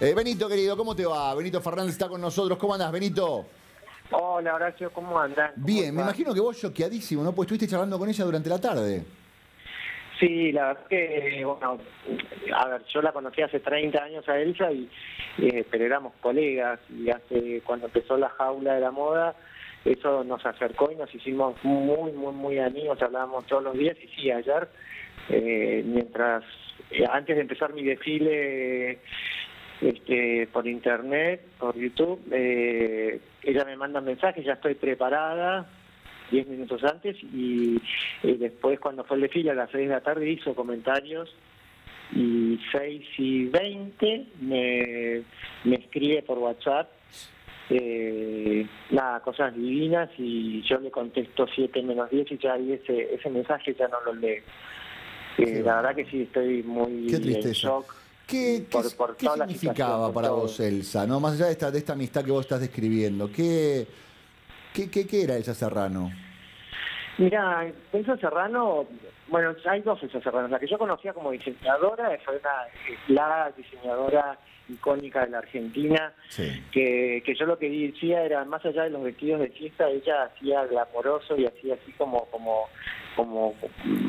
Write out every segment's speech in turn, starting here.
Eh, Benito, querido, ¿cómo te va? Benito Fernández está con nosotros. ¿Cómo andás, Benito? Hola, Horacio, ¿cómo andas? ¿Cómo Bien, me imagino que vos choqueadísimo, ¿no? Pues estuviste charlando con ella durante la tarde. Sí, la verdad que, bueno, a ver, yo la conocí hace 30 años a Elsa, y, eh, pero éramos colegas y hace cuando empezó la jaula de la moda, eso nos acercó y nos hicimos muy, muy, muy amigos, hablábamos todos los días y sí, ayer, eh, mientras, eh, antes de empezar mi desfile este, por internet, por YouTube, eh, ella me manda mensajes, ya estoy preparada, 10 minutos antes y eh, después cuando fue el desfile a las 6 de la tarde hizo comentarios y 6 y 20 me, me escribe por WhatsApp eh, nada, cosas divinas y yo le contesto 7 menos 10 y ya ahí ese, ese mensaje ya no lo leo. Eh, la verdad que sí, estoy muy Qué en shock. ¿Qué, qué- Por- por qué toda la significaba para todo. vos, Elsa? ¿no? Más allá de esta, de esta amistad que vos estás describiendo, ¿qué, qué, qué, qué era Elsa Serrano? Mira, Elsa Serrano, bueno, hay dos Elsa Serrano. La que yo conocía como diseñadora, fue una, la diseñadora icónica de la Argentina, Sí. que, que yo lo que decía era, más allá de los vestidos de fiesta, ella hacía glamoroso y hacía así como, como, como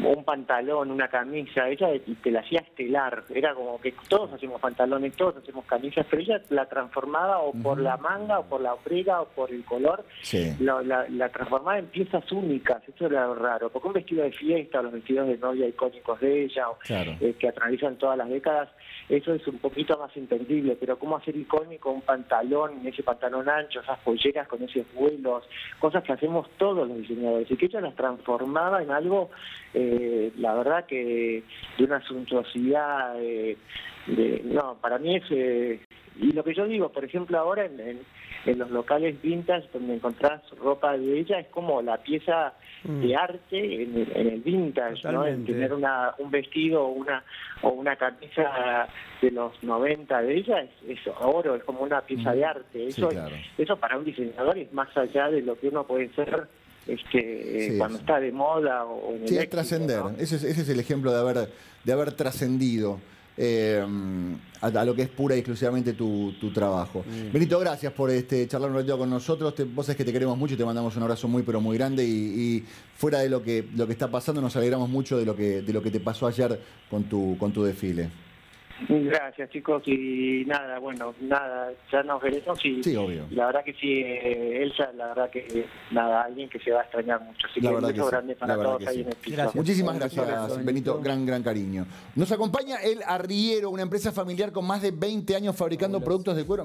un pantalón, una camisa, ella te la hacía estelar, era como que todos hacemos pantalones, todos hacemos camisas, pero ella la transformaba o por la manga, o por la obrera, o por el color, Sí. la, la, la transformaba en piezas únicas, eso era raro, porque un vestido de fiesta, los vestidos de novia icónicos de ella, Claro. eh, que atraviesan todas las décadas, eso es un poquito más entendible, pero cómo hacer icónico un pantalón, ese pantalón ancho, esas polleras con esos vuelos, cosas que hacemos todos los diseñadores, y que ella las transformaba en algo, eh, la verdad que de una suntuosidad, eh, de, no, para mí es... eh, y lo que yo digo, por ejemplo, ahora en, en, en los locales vintage donde encontrás ropa de ella, es como la pieza de arte en el, en el vintage, ¿no? En tener una, un vestido o una, o una camisa de los 90 de ella es, es oro, es como una pieza de arte. Sí, Eso, claro. eso para un diseñador es más allá de lo que uno puede ser este, Sí, cuando está de moda o en el Sí, es trascender. ¿no? Ese, es, ese es el ejemplo de haber, de haber trascendido eh, a, a lo que es pura y exclusivamente tu, tu trabajo. Benito, gracias por este charlar un ratito con nosotros. Te- vos sabés que te queremos mucho y te mandamos un abrazo muy, pero muy grande. Y, y fuera de lo que, lo que está pasando, nos alegramos mucho de lo que, de lo que te pasó ayer con tu, con tu desfile. Gracias chicos y nada, bueno, nada, ya nos veremos y, Sí, obvio. la verdad que sí, eh, Elsa, la verdad que nada, alguien que se va a extrañar mucho. Así La que un beso sí, grande la para verdad todos que ahí sí. en el piso. Gracias. Muchísimas gracias. Benito. Gran, gran cariño. Nos acompaña el Arriero, una empresa familiar con más de 20 años fabricando productos de cuero.